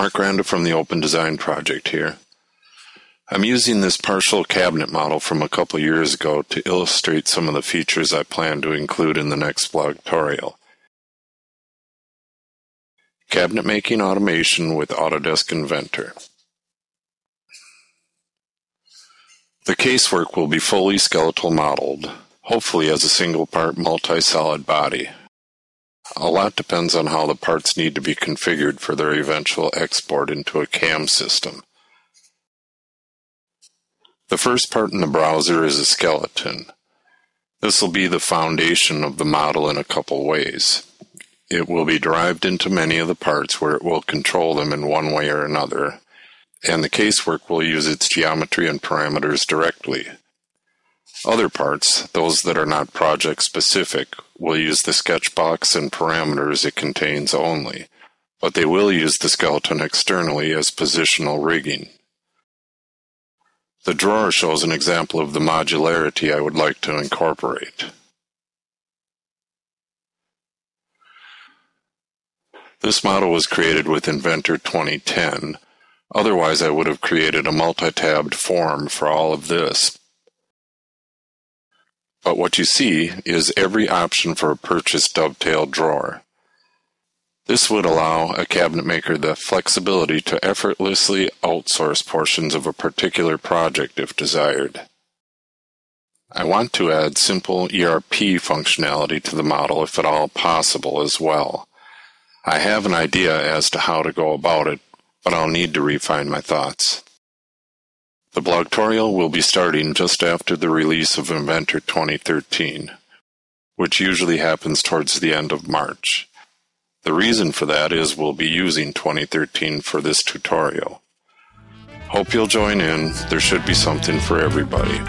Mark Randa from the Open Design Project here. I'm using this partial cabinet model from a couple years ago to illustrate some of the features I plan to include in the next blogtorial. Cabinet making automation with Autodesk Inventor. The casework will be fully skeletal modeled, hopefully as a single part multi-solid body. A lot depends on how the parts need to be configured for their eventual export into a CAM system. The first part in the browser is a skeleton. This will be the foundation of the model in a couple ways. It will be derived into many of the parts where it will control them in one way or another, and the casework will use its geometry and parameters directly. Other parts, those that are not project specific, will use the sketch box and parameters it contains only, but they will use the skeleton externally as positional rigging. The drawer shows an example of the modularity I would like to incorporate. This model was created with Inventor 2010. Otherwise, I would have created a multi-tabbed form for all of this. But what you see is every option for a purchase dovetail drawer. This would allow a cabinet maker the flexibility to effortlessly outsource portions of a particular project if desired. I want to add simple ERP functionality to the model if at all possible as well. I have an idea as to how to go about it, but I'll need to refine my thoughts. The blogtorial will be starting just after the release of Inventor 2013, which usually happens towards the end of March. The reason for that is we'll be using 2013 for this tutorial. Hope you'll join in, there should be something for everybody.